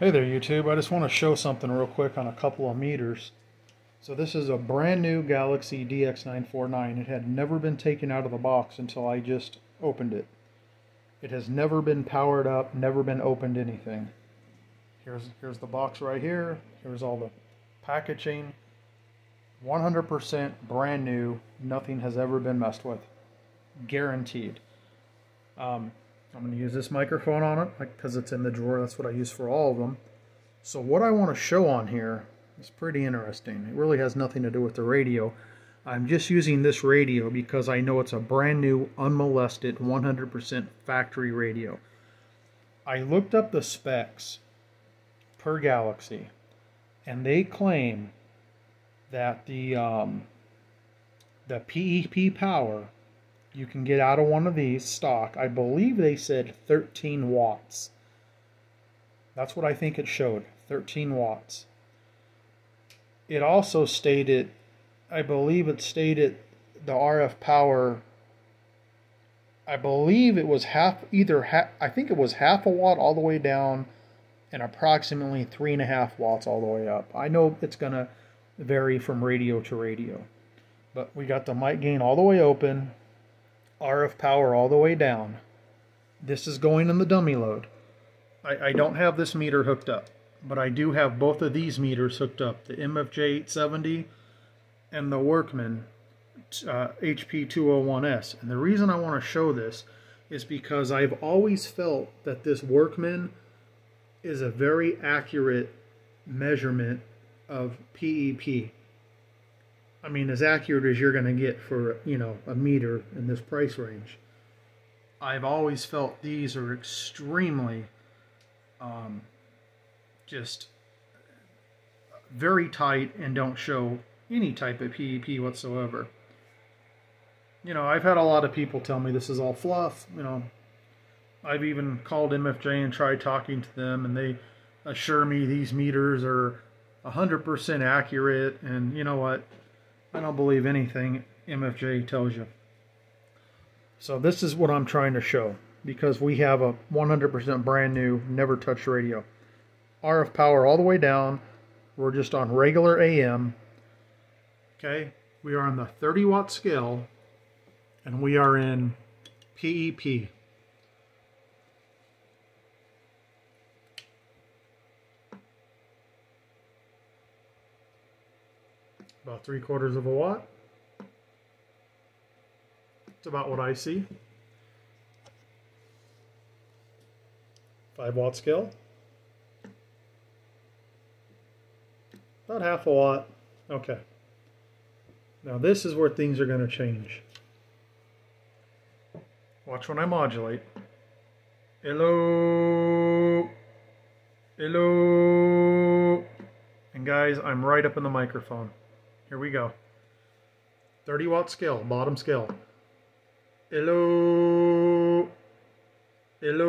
Hey there YouTube, I just want to show something real quick on a couple of meters. So this is a brand new Galaxy DX949. It had never been taken out of the box until I just opened it. It has never been powered up, never been opened anything. Here's, here's the box right here. Here's all the packaging. 100% brand new. Nothing has ever been messed with. Guaranteed. Um, I'm going to use this microphone on it because it's in the drawer. That's what I use for all of them. So what I want to show on here is pretty interesting. It really has nothing to do with the radio. I'm just using this radio because I know it's a brand new, unmolested, 100% factory radio. I looked up the specs per Galaxy, and they claim that the um, the PEP power you can get out of one of these stock. I believe they said 13 watts. That's what I think it showed 13 watts. It also stated, I believe it stated the RF power. I believe it was half, either half, I think it was half a watt all the way down and approximately three and a half watts all the way up. I know it's going to vary from radio to radio. But we got the mic gain all the way open, RF power all the way down. This is going in the dummy load. I, I don't have this meter hooked up, but I do have both of these meters hooked up, the MFJ 870 and the Workman uh, HP201S. And the reason I want to show this is because I've always felt that this Workman is a very accurate measurement of PEP. I mean, as accurate as you're going to get for, you know, a meter in this price range. I've always felt these are extremely um, just very tight and don't show any type of PEP whatsoever. You know, I've had a lot of people tell me this is all fluff. You know, I've even called MFJ and tried talking to them, and they assure me these meters are 100% accurate. And you know what? I don't believe anything MFJ tells you. So this is what I'm trying to show because we have a 100% brand new, never touched radio. RF power all the way down. We're just on regular AM. Okay, we are on the 30 watt scale and we are in PEP. About three quarters of a watt. It's about what I see. Five watt scale. About half a watt. Okay. Now this is where things are going to change. Watch when I modulate. Hello. Hello. And guys, I'm right up in the microphone. Here we go. 30 watt scale, bottom scale. Hello. Hello.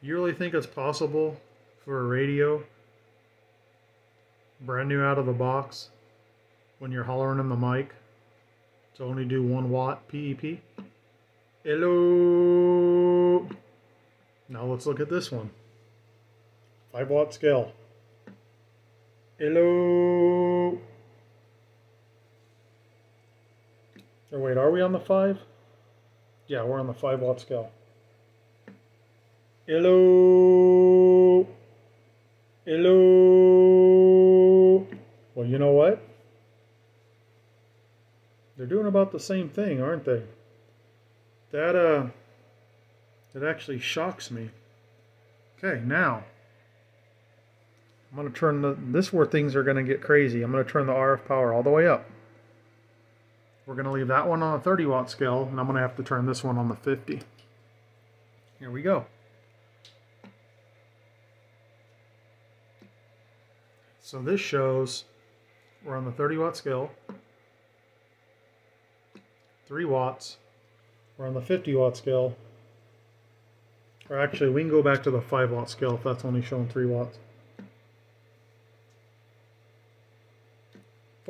You really think it's possible for a radio, brand new out of the box, when you're hollering in the mic, to only do one watt PEP? Hello. Now let's look at this one. 5 watt scale. Hello. Or wait, are we on the 5? Yeah, we're on the 5 watt scale. Hello. Hello. Well, you know what? They're doing about the same thing, aren't they? That, uh, that actually shocks me. Okay, now. I'm going to turn the, this where things are going to get crazy. I'm going to turn the RF power all the way up. We're going to leave that one on a 30 watt scale, and I'm going to have to turn this one on the 50. Here we go. So this shows we're on the 30 watt scale, 3 watts. We're on the 50 watt scale. Or actually, we can go back to the 5 watt scale if that's only showing 3 watts.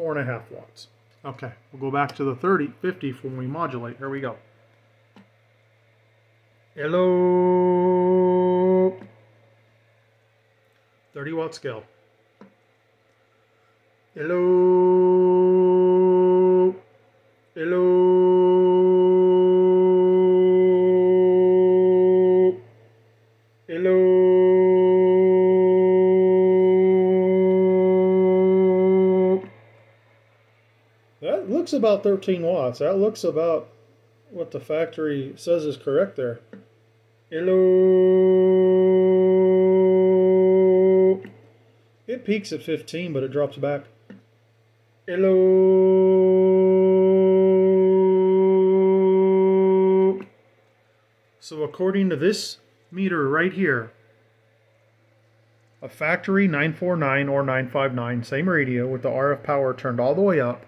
four and a half watts. Okay, we'll go back to the 30, 50 when we modulate. Here we go. Hello. 30 watt scale. Hello. Looks about 13 watts. That looks about what the factory says is correct there. Hello. It peaks at 15, but it drops back. Hello. So according to this meter right here, a factory 949 or 959, same radio with the RF power turned all the way up,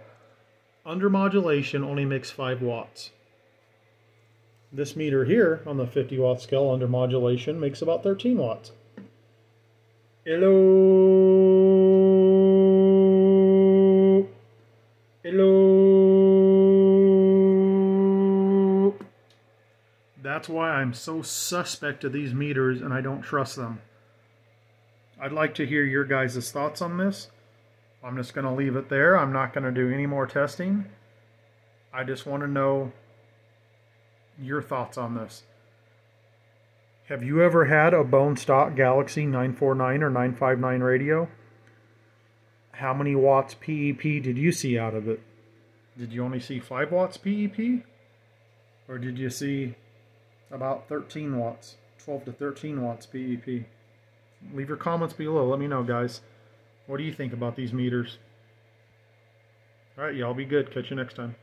under modulation only makes 5 watts. This meter here on the 50 watt scale under modulation makes about 13 watts. Hello. Hello. That's why I'm so suspect of these meters and I don't trust them. I'd like to hear your guys' thoughts on this. I'm just going to leave it there. I'm not going to do any more testing. I just want to know your thoughts on this. Have you ever had a bone stock Galaxy 949 or 959 radio? How many watts PEP did you see out of it? Did you only see 5 watts PEP? Or did you see about 13 watts, 12 to 13 watts PEP? Leave your comments below. Let me know, guys. What do you think about these meters? All right, y'all be good. Catch you next time.